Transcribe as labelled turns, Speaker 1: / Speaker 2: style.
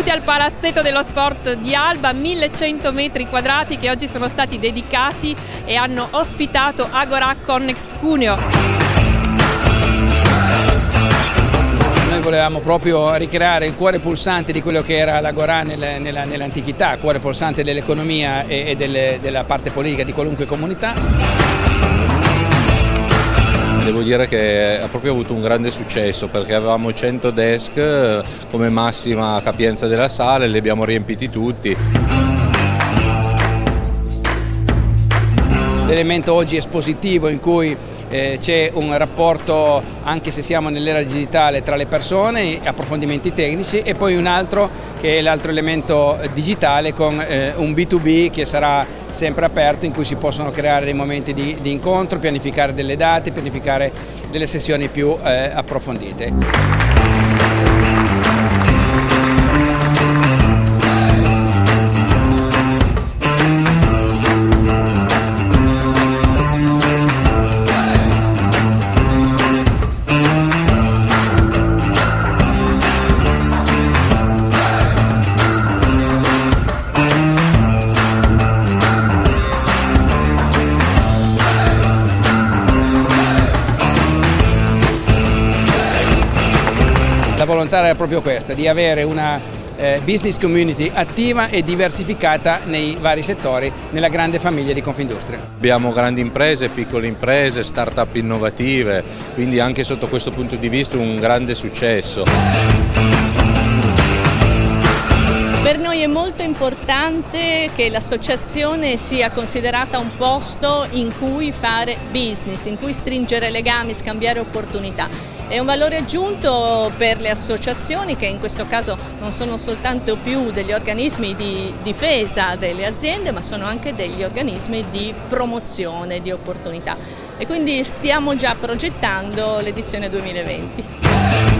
Speaker 1: Benvenuti al Palazzetto dello Sport di Alba, 1100 metri quadrati che oggi sono stati dedicati e hanno ospitato Agora Connext Cuneo.
Speaker 2: Noi volevamo proprio ricreare il cuore pulsante di quello che era l'Agora nell'antichità, cuore pulsante dell'economia e, della parte politica di qualunque comunità.
Speaker 3: Devo dire che ha proprio avuto un grande successo perché avevamo 100 desk eh, come massima capienza della sala e li abbiamo riempiti tutti.
Speaker 2: L'elemento oggi espositivo in cui eh, c'è un rapporto, anche se siamo nell'era digitale, tra le persone, approfondimenti tecnici e poi un altro che è l'altro elemento digitale con eh, un B2B che sarà sempre aperto in cui si possono creare dei momenti di, di incontro, pianificare delle date, pianificare delle sessioni più eh, approfondite. Volontà era proprio questa, di avere una eh, business community attiva e diversificata nei vari settori nella grande famiglia di Confindustria.
Speaker 3: Abbiamo grandi imprese, piccole imprese, start-up innovative, quindi anche sotto questo punto di vista un grande successo.
Speaker 4: Per noi è molto importante che l'associazione sia considerata un posto in cui fare business, in cui stringere legami, scambiare opportunità. È un valore aggiunto per le associazioni che in questo caso non sono soltanto più degli organismi di difesa delle aziende ma sono anche degli organismi di promozione di opportunità e quindi stiamo già progettando l'edizione 2020.